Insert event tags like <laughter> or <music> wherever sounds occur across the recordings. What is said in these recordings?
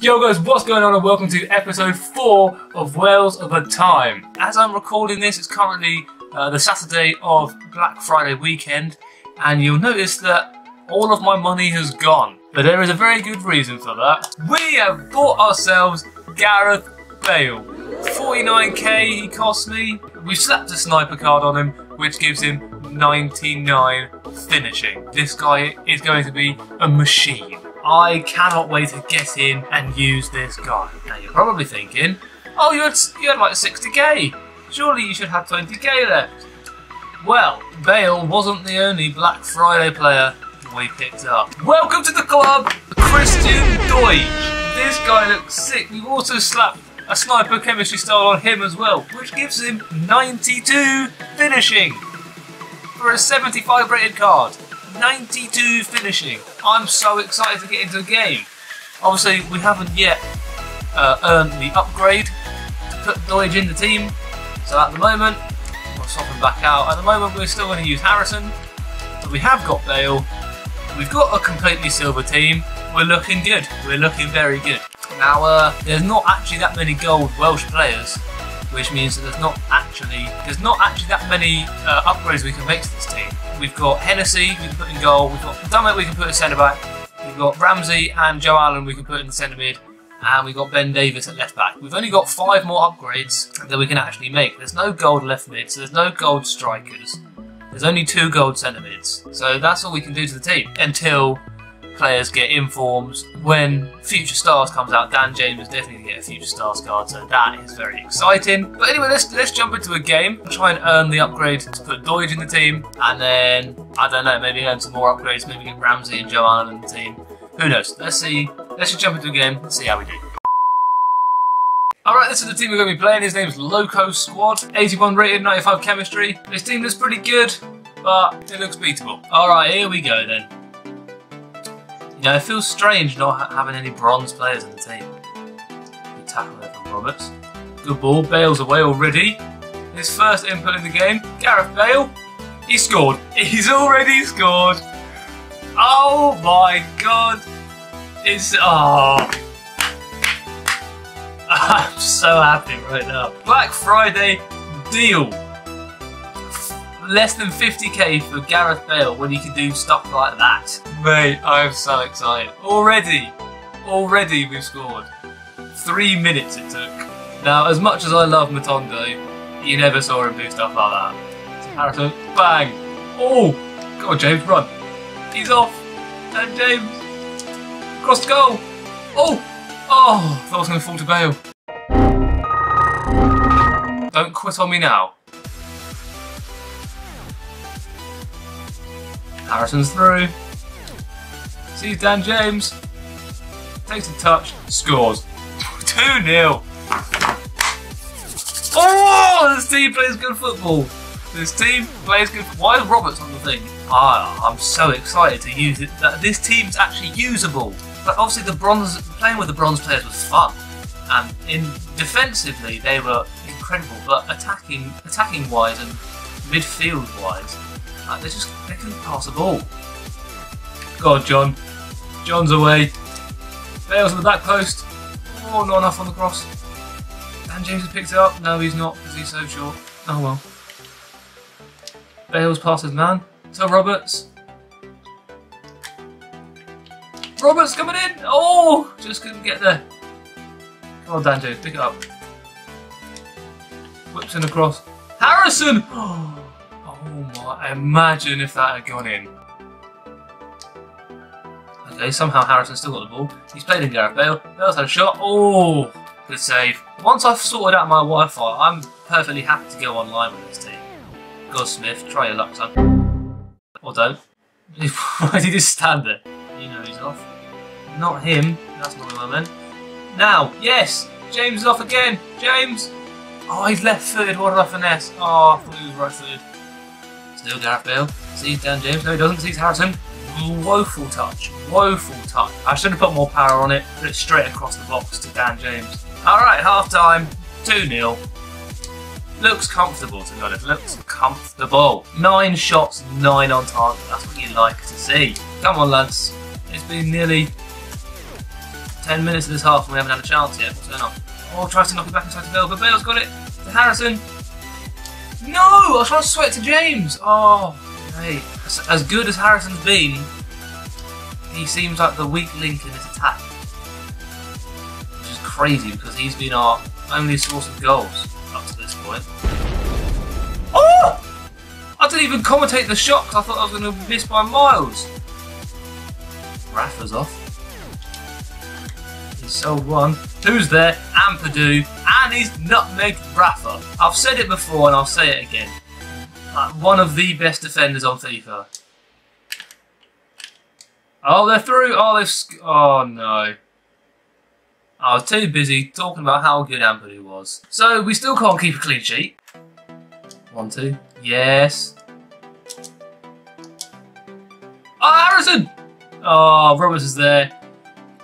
Yo guys, what's going on and welcome to episode 4 of Wales of a Time. As I'm recording this, it's currently uh, the Saturday of Black Friday weekend and you'll notice that all of my money has gone. But there is a very good reason for that. We have bought ourselves Gareth Bale. 49k he cost me. We slapped a sniper card on him, which gives him 99 finishing. This guy is going to be a machine. I cannot wait to get in and use this guy. Now you're probably thinking, oh, you had, you had like 60k. Surely you should have 20k left. Well, Bale wasn't the only Black Friday player we picked up. Welcome to the club, Christian Doidge. This guy looks sick. We've also slapped a sniper chemistry style on him as well, which gives him 92 finishing for a 75 rated card. 92 finishing. I'm so excited to get into the game. Obviously, we haven't yet uh, earned the upgrade to put Doidge in the team. So at the moment, we'll swap him back out. At the moment, we're still going to use Harrison. But we have got Bale. We've got a completely silver team. We're looking good. We're looking very good. Now, uh, there's not actually that many gold Welsh players, which means that there's not actually there's not actually that many uh, upgrades we can make to this team. We've got Hennessy we can put in goal. We've got Dummett we can put in centre back. We've got Ramsey and Joe Allen we can put in centre mid. And we've got Ben Davies at left back. We've only got five more upgrades that we can actually make. There's no gold left mid, so there's no gold strikers. There's only two gold centre mids. So that's all we can do to the team until players get informs. When Future Stars comes out, Dan James is definitely going to get a Future Stars card, so that is very exciting. But anyway, let's let's jump into a game, try and earn the upgrade to put Doidge in the team, and then, I don't know, maybe earn some more upgrades, maybe get Ramsey and Allen in the team. Who knows? Let's see. Let's just jump into a game and see how we do. Alright, this is the team we're going to be playing. His name's Loco Squad. 81 rated, 95 chemistry. This team looks pretty good, but it looks beatable. Alright, here we go then. Know, it feels strange not ha having any bronze players in the team. Good tackle there from Roberts. Good ball, Bale's away already. His first input in the game, Gareth Bale. He scored. <laughs> He's already scored. Oh my god. It's, oh. <laughs> I'm so happy right now. Black Friday deal. Less than 50k for Gareth Bale when he can do stuff like that. Mate, I'm so excited. Already, already we've scored. Three minutes it took. Now, as much as I love Matondo, you never saw him do stuff like that. So Harrison, bang! Oh! God, James, run. He's off. And James, cross the goal. Oh! Oh, I thought I was going to fall to Bale. Don't quit on me now. Harrison's through. Sees Dan James. Takes a touch. Scores. <laughs> 2 0. Oh, this team plays good football. This team plays good. Why is Roberts on the thing? Ah, I'm so excited to use it. This team's actually usable. But obviously, the bronze playing with the bronze players was fun, and in defensively they were incredible. But attacking, attacking wise and midfield wise, they just they couldn't pass the ball. Go on, John. John's away. Bale's on the back post. Oh, not enough on the cross. Dan James has picked it up. No, he's not because he's so short. Oh well. Bale's past his man. So Roberts. Roberts coming in! Oh! Just couldn't get there. Come on, Dan James, pick it up. Whips in across. Harrison! Oh Oh, my, imagine if that had gone in. Okay, somehow Harrison still got the ball. He's played in Gareth Bale. Bale's had a shot. Oh! Good save. Once I've sorted out my Wi-Fi, I'm perfectly happy to go online with this team. Go Smith, try your luck, son. Or don't. <laughs> Why did he stand there? You know he's off. Not him. That's not I meant. Now, yes! James is off again! James! Oh, he's left footed. What I finesse? Oh, I thought he was right footed. Still Gareth Bale. Sees Dan James. No, he doesn't. Sees Harrison. Woeful touch. Woeful touch. I should have put more power on it. Put it straight across the box to Dan James. Alright, half time. 2 0. Looks comfortable to be honest. Looks comfortable. Nine shots, nine on target. That's what you like to see. Come on, lads. It's been nearly 10 minutes of this half and we haven't had a chance yet. What's going on? Oh, tries to knock it back inside to Bale, but Bale's got it to Harrison. I was trying to sweat to James. Oh, hey. As, as good as Harrison's been, he seems like the weak link in his attack. Which is crazy because he's been our only source of goals up to this point. Oh! I didn't even commentate the shot because I thought I was going to miss by miles. Rafa's off. He's sold one. Who's there? Ampadu. And he's nutmegged Rafa. I've said it before and I'll say it again. Like, one of the best defenders on FIFA. Oh, they're through. Oh, they've. Oh, no. I was too busy talking about how good Ampadu was. So, we still can't keep a clean sheet. One, two. Yes. Oh, Harrison! Oh, Roberts is there.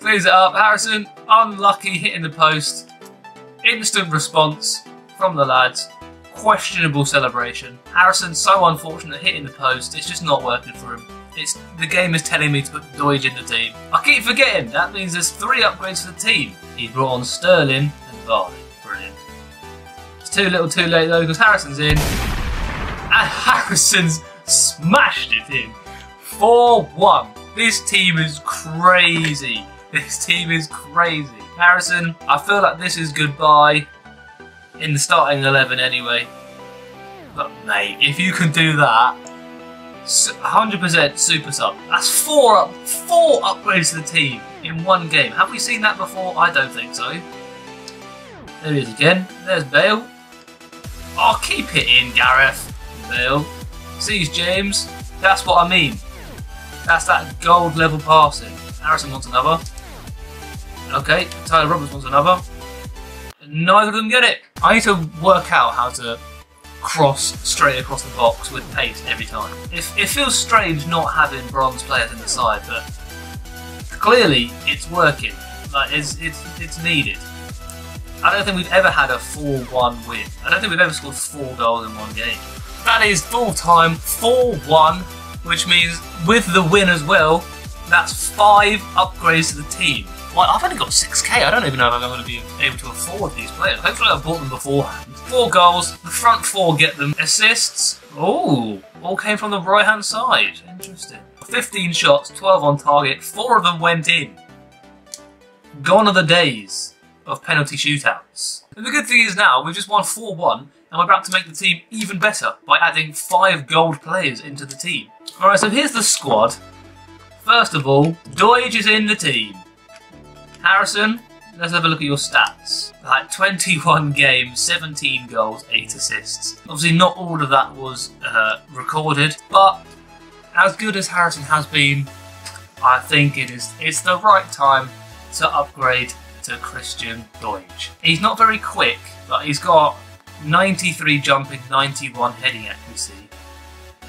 Clears it up. Harrison, unlucky, hitting the post. Instant response from the lads. Questionable celebration. Harrison, so unfortunate hitting the post. It's just not working for him. It's The game is telling me to put Doidge in the team. I keep forgetting. That means there's three upgrades for the team. He brought on Sterling and Vardy. Brilliant. It's too little too late though because Harrison's in. And <laughs> Harrison's smashed it in. 4-1. This team is crazy. This team is crazy. Harrison, I feel like this is goodbye in the starting 11 anyway. But mate, if you can do that, 100% super sub. That's four up, four upgrades to the team in one game. Have we seen that before? I don't think so. There he is again. There's Bale. Oh, keep it in, Gareth. Bale. Sees James. That's what I mean. That's that gold level passing. Harrison wants another. Okay, Tyler Roberts wants another. Neither of them get it. I need to work out how to cross straight across the box with pace every time. It, it feels strange not having bronze players in the side, but clearly it's working. Like it's it's it's needed. I don't think we've ever had a 4-1 win. I don't think we've ever scored four goals in one game. That is full time 4-1, which means with the win as well, that's five upgrades to the team. I've only got 6k. I don't even know if I'm going to be able to afford these players. Hopefully I bought them beforehand. Four goals. The front four get them. Assists. Oh, all came from the right-hand side. Interesting. 15 shots, 12 on target. Four of them went in. Gone are the days of penalty shootouts. And the good thing is now, we've just won 4-1, and we're about to make the team even better by adding five gold players into the team. Alright, so here's the squad. First of all, Doidge is in the team. Harrison, let's have a look at your stats. Like 21 <laughs> games, 17 goals, 8 assists. Obviously not all of that was uh, recorded, but as good as Harrison has been, I think it is it's the right time to upgrade to Christian Doidge. He's not very quick, but he's got 93 jumping, 91 heading accuracy,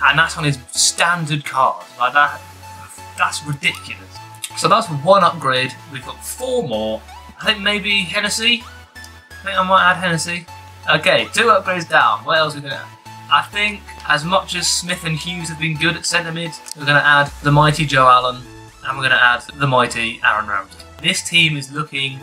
and that's on his standard card. Like that, that's ridiculous. So that's one upgrade. We've got four more. I think maybe Hennessy. I think I might add Hennessy. Okay, two upgrades down. What else are we going to add? I think as much as Smith and Hughes have been good at centre mid, we're going to add the mighty Joe Allen and we're going to add the mighty Aaron Ramsey. This team is looking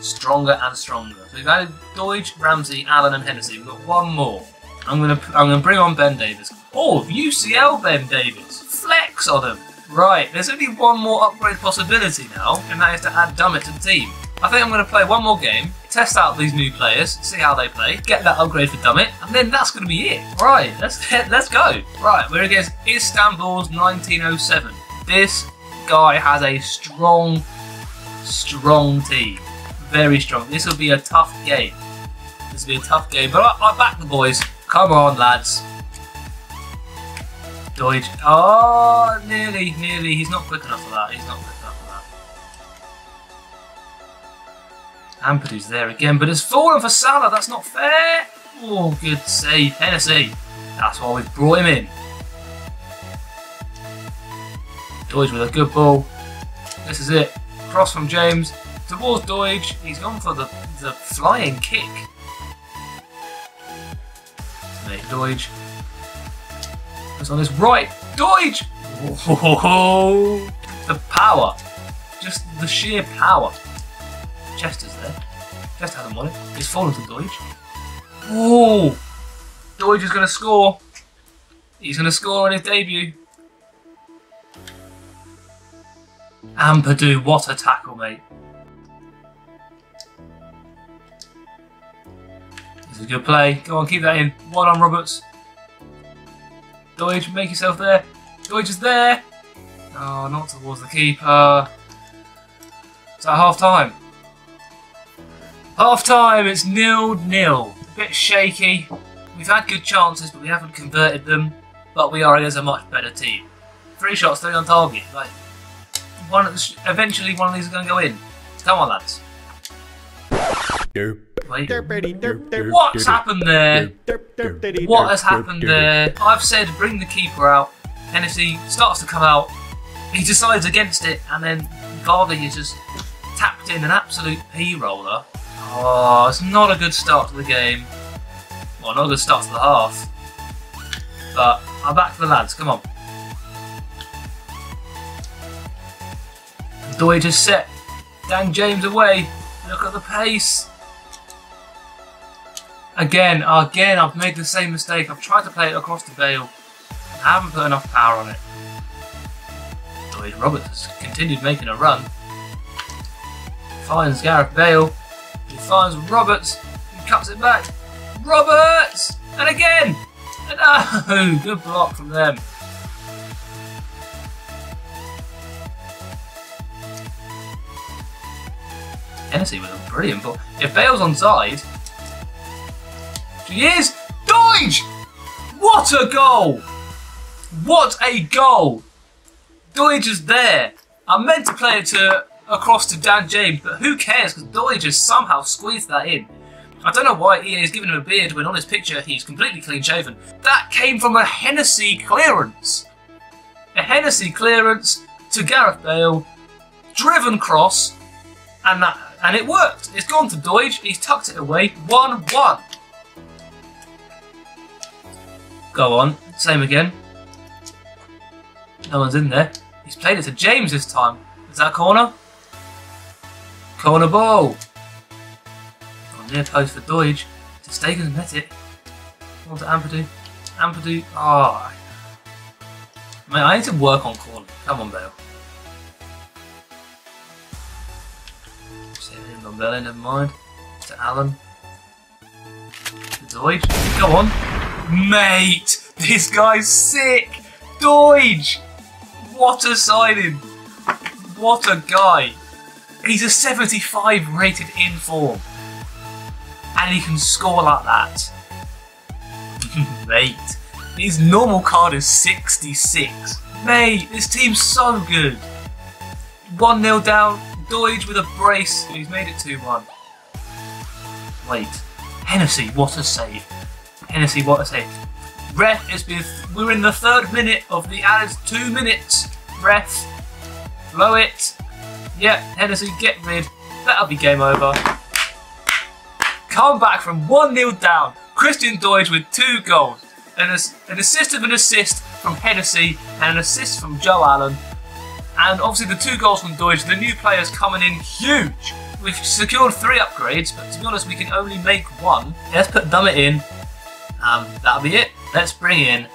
stronger and stronger. So we've added Doidge, Ramsey, Allen and Hennessy. We've got one more. I'm going to I'm going to bring on Ben Davies. Oh, UCL Ben Davies. Flex on him. Right, there's only one more upgrade possibility now, and that is to add Dummett to the team. I think I'm going to play one more game, test out these new players, see how they play, get that upgrade for Dummett, and then that's going to be it. Right, let's <laughs> let's go. Right, we're against Istanbul's 1907. This guy has a strong, strong team. Very strong. This will be a tough game. This will be a tough game, but I, I back the boys. Come on, lads. Doidge. Oh, nearly, nearly. He's not quick enough for that. He's not quick enough for that. Ampadu's there again, but it's fallen for Salah. That's not fair. Oh, good save. Hennessy. That's why we've brought him in. Doidge with a good ball. This is it. Cross from James towards Doidge. He's gone for the, the flying kick. Mate, Doidge it's on his right. Doidge! Oh, the power. Just the sheer power. Chester's there. Chester hasn't won it. It's fallen to Doidge. Oh! Doidge is going to score. He's going to score on his debut. Ampadu, what a tackle, mate. It's a good play. Go on, keep that in. One on Roberts. Doidge, make yourself there. Doidge is there. Oh, not towards the keeper. It's at half time. Half time, it's nil nil. A bit shaky. We've had good chances, but we haven't converted them. But we are against a much better team. Three shots, three on target. Like one, eventually one of these is going to go in. Come on, lads. What's happened there? What has happened there? I've said bring the keeper out. Hennessy starts to come out. He decides against it, and then Vardy is just tapped in an absolute p-roller. Oh, ah, it's not a good start to the game. Well, not a good start to the half. But I'm back to the lads. Come on. Doidge is set. Dan James away. Look at the pace. Again, again, I've made the same mistake. I've tried to play it across the Bale. I haven't put enough power on it. Doidge Roberts has continued making a run. Finds Gareth Bale. He finds Roberts. He cuts it back. Roberts! And again! And <laughs> oh, good block from them. Hennessy with a brilliant ball. If Bale's on side, she is! Doidge! What a goal! What a goal! Doidge is there. I meant to play it to across to Dan James, but who cares because Doidge has somehow squeezed that in. I don't know why Ian is giving him a beard when on his picture he's completely clean shaven. That came from a Hennessy clearance. A Hennessy clearance to Gareth Bale, driven cross, and that and it worked. It's gone to Doidge. He's tucked it away. 1-1. Go on. Same again. No one's in there. He's played it to James this time. Is that corner? Corner ball. On near post for Doidge. Ter Stegen met it. On to Ampadu. Ampadu. Ah. Oh. Mate, I need to work on corner. Come on, Bale. on Belly, never mind. To Allen. To. Go on. Mate! This guy's sick! Doidge! What a signing! What a guy! He's a 75 rated in form. And he can score like that. <laughs> Mate, his normal card is 66. Mate, this team's so good. 1 0 down, Doidge with a brace. He's made it 2-1. Wait. Hennessy, what a save. Hennessy, what a save. Ref, it's been, we're in the third minute of the added two minutes. Ref, blow it. Yep, Hennessy, get rid. That'll be game over. Come back from 1-0 down. Christian Doidge with two goals. An, an assist of an assist from Hennessy and an assist from Joe Allen. And obviously the two goals from Doidge, the new players coming in huge. We've secured three upgrades, but to be honest, we can only make one. Let's put Dummett in. Um, that'll be it. Let's bring in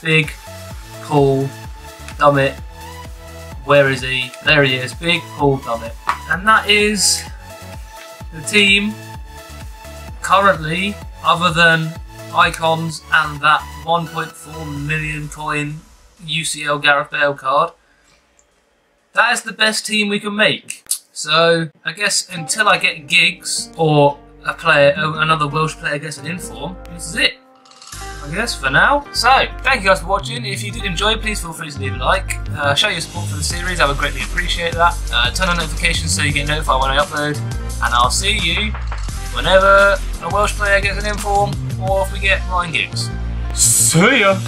Big Paul Dummett. Where is he? There he is. Big Paul Dummett. And that is the team currently, other than icons and that 1.4 million coin UCL Gareth Bale card. That is the best team we can make. So I guess until I get Giggs or a player, another Welsh player gets an inform, this is it. I guess for now. So, thank you guys for watching. If you did enjoy, please feel free to leave a like. Uh, show your support for the series, I would greatly appreciate that. Uh, turn on notifications so you get notified when I upload. And I'll see you whenever a Welsh player gets an inform or if we get Ryan Giggs. See ya!